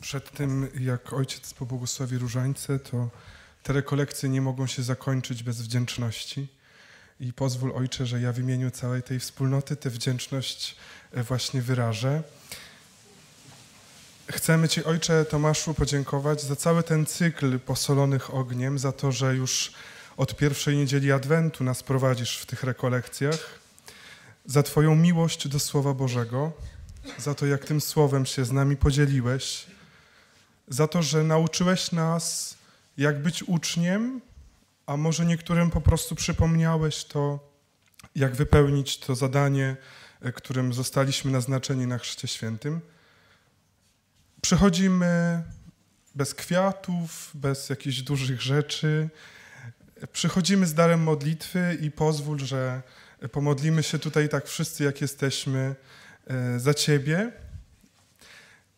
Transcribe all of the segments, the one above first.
przed tym, jak ojciec pobłogosławi różańce, to te rekolekcje nie mogą się zakończyć bez wdzięczności. I pozwól, ojcze, że ja w imieniu całej tej wspólnoty tę wdzięczność e, właśnie wyrażę. Chcemy Ci, Ojcze Tomaszu, podziękować za cały ten cykl posolonych ogniem, za to, że już od pierwszej niedzieli Adwentu nas prowadzisz w tych rekolekcjach, za Twoją miłość do Słowa Bożego, za to, jak tym Słowem się z nami podzieliłeś, za to, że nauczyłeś nas, jak być uczniem, a może niektórym po prostu przypomniałeś to, jak wypełnić to zadanie, e, którym zostaliśmy naznaczeni na Chrzcie Świętym. Przychodzimy bez kwiatów, bez jakichś dużych rzeczy. Przychodzimy z darem modlitwy i pozwól, że pomodlimy się tutaj tak wszyscy, jak jesteśmy, e, za Ciebie.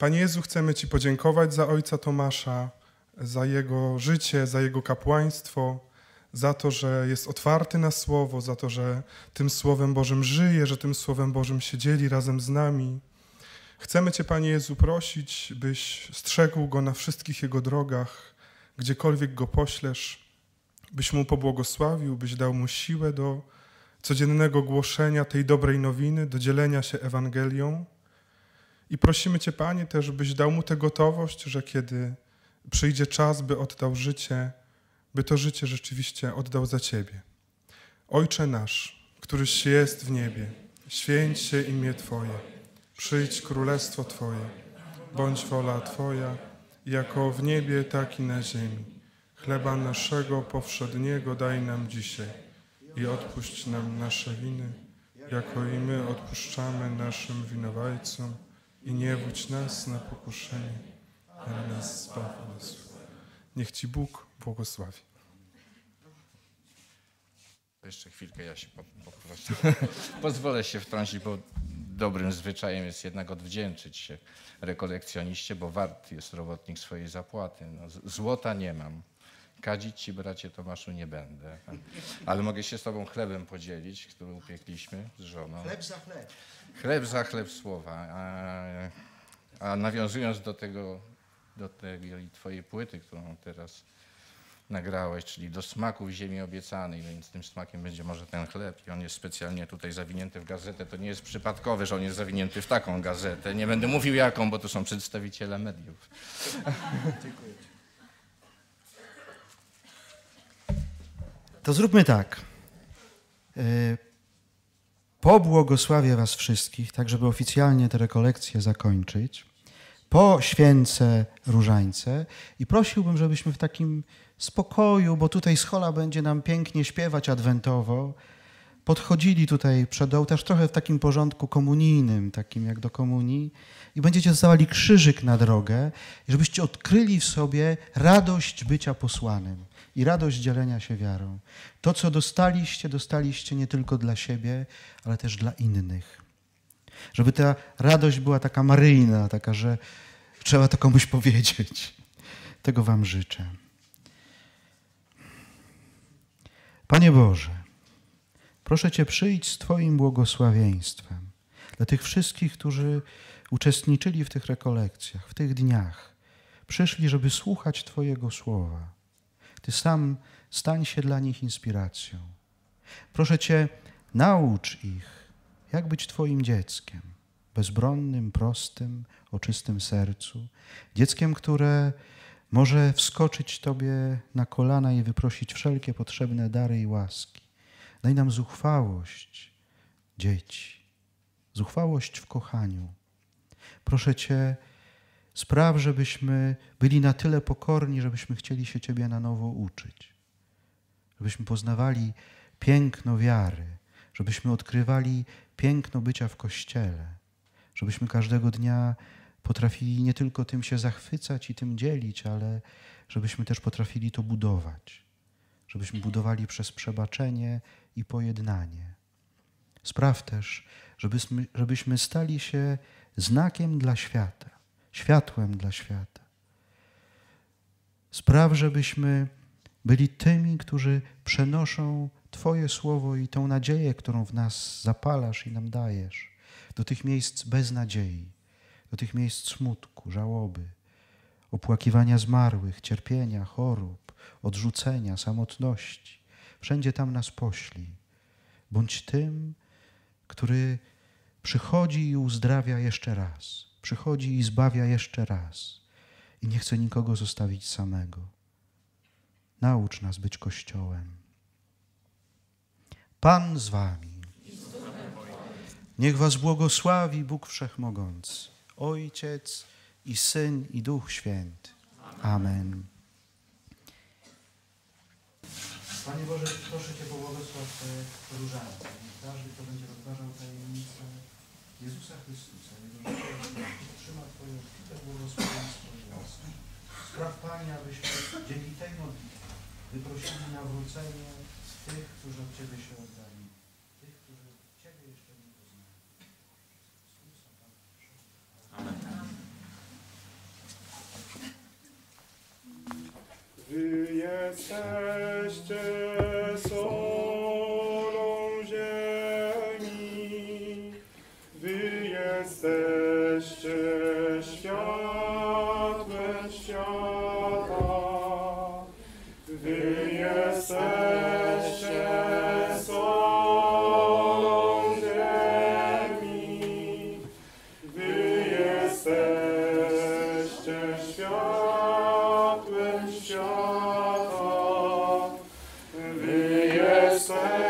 Panie Jezu, chcemy Ci podziękować za Ojca Tomasza, za jego życie, za jego kapłaństwo, za to, że jest otwarty na Słowo, za to, że tym Słowem Bożym żyje, że tym Słowem Bożym się dzieli razem z nami. Chcemy Cię, Panie Jezu, prosić, byś strzegł Go na wszystkich Jego drogach, gdziekolwiek Go poślesz, byś Mu pobłogosławił, byś dał Mu siłę do codziennego głoszenia tej dobrej nowiny, do dzielenia się Ewangelią. I prosimy Cię, Panie, też, byś dał Mu tę gotowość, że kiedy przyjdzie czas, by oddał życie, by to życie rzeczywiście oddał za Ciebie. Ojcze nasz, któryś jest w niebie, święć się imię Twoje Przyjdź królestwo Twoje, bądź wola Twoja, jako w niebie, tak i na ziemi. Chleba naszego powszedniego daj nam dzisiaj i odpuść nam nasze winy, jako i my odpuszczamy naszym winowajcom i nie wódź nas na pokuszenie, ale nas zbaw Niech Ci Bóg błogosławi. Jeszcze chwilkę ja się po, po, pozwolę się wtrącić, bo dobrym zwyczajem jest jednak odwdzięczyć się rekolekcjoniście, bo wart jest robotnik swojej zapłaty. No, złota nie mam. Kadzić ci, bracie Tomaszu, nie będę. Ale mogę się z tobą chlebem podzielić, który upiekliśmy z żoną. Chleb za chleb. Chleb za chleb słowa. A, a nawiązując do tego, do tej twojej płyty, którą teraz nagrałeś, czyli do smaku w ziemi obiecanej, więc tym smakiem będzie może ten chleb i on jest specjalnie tutaj zawinięty w gazetę. To nie jest przypadkowe, że on jest zawinięty w taką gazetę. Nie będę mówił jaką, bo to są przedstawiciele mediów. Dziękuję. To zróbmy tak. E, pobłogosławię was wszystkich, tak żeby oficjalnie te rekolekcje zakończyć. Po święce różańce i prosiłbym, żebyśmy w takim spokoju, bo tutaj schola będzie nam pięknie śpiewać adwentowo. Podchodzili tutaj przed ołtarz trochę w takim porządku komunijnym, takim jak do komunii, i będziecie dostawali krzyżyk na drogę, żebyście odkryli w sobie radość bycia posłanym i radość dzielenia się wiarą. To, co dostaliście, dostaliście nie tylko dla siebie, ale też dla innych. Żeby ta radość była taka maryjna, taka, że trzeba to komuś powiedzieć. Tego Wam życzę. Panie Boże, proszę Cię przyjść z Twoim błogosławieństwem dla tych wszystkich, którzy uczestniczyli w tych rekolekcjach, w tych dniach. Przyszli, żeby słuchać Twojego słowa. Ty sam stań się dla nich inspiracją. Proszę Cię, naucz ich, jak być Twoim dzieckiem, bezbronnym, prostym, o czystym sercu, dzieckiem, które może wskoczyć Tobie na kolana i wyprosić wszelkie potrzebne dary i łaski. Daj nam zuchwałość dzieci, zuchwałość w kochaniu. Proszę Cię, spraw, żebyśmy byli na tyle pokorni, żebyśmy chcieli się Ciebie na nowo uczyć, żebyśmy poznawali piękno wiary, żebyśmy odkrywali piękno bycia w Kościele, żebyśmy każdego dnia potrafili nie tylko tym się zachwycać i tym dzielić, ale żebyśmy też potrafili to budować. Żebyśmy budowali przez przebaczenie i pojednanie. Spraw też, żebyśmy, żebyśmy stali się znakiem dla świata, światłem dla świata. Spraw, żebyśmy byli tymi, którzy przenoszą Twoje słowo i tą nadzieję, którą w nas zapalasz i nam dajesz, do tych miejsc bez nadziei do tych miejsc smutku, żałoby, opłakiwania zmarłych, cierpienia, chorób, odrzucenia, samotności. Wszędzie tam nas poślij. Bądź tym, który przychodzi i uzdrawia jeszcze raz, przychodzi i zbawia jeszcze raz i nie chce nikogo zostawić samego. Naucz nas być Kościołem. Pan z Wami. Niech Was błogosławi Bóg Wszechmogący, Ojciec i Syn i Duch Święty. Amen. Panie Boże, proszę Cię pobłogosław te różańce. Każdy, kto będzie rozważał tajemnicę Jezusa Chrystusa, Jego życia, otrzyma Twoje obfite błogosławieństwo i łaskę. Spraw Panie, abyśmy dzięki tej modlitwie wyprosili nawrócenie tych, którzy od Ciebie się oddali, ancestors sun.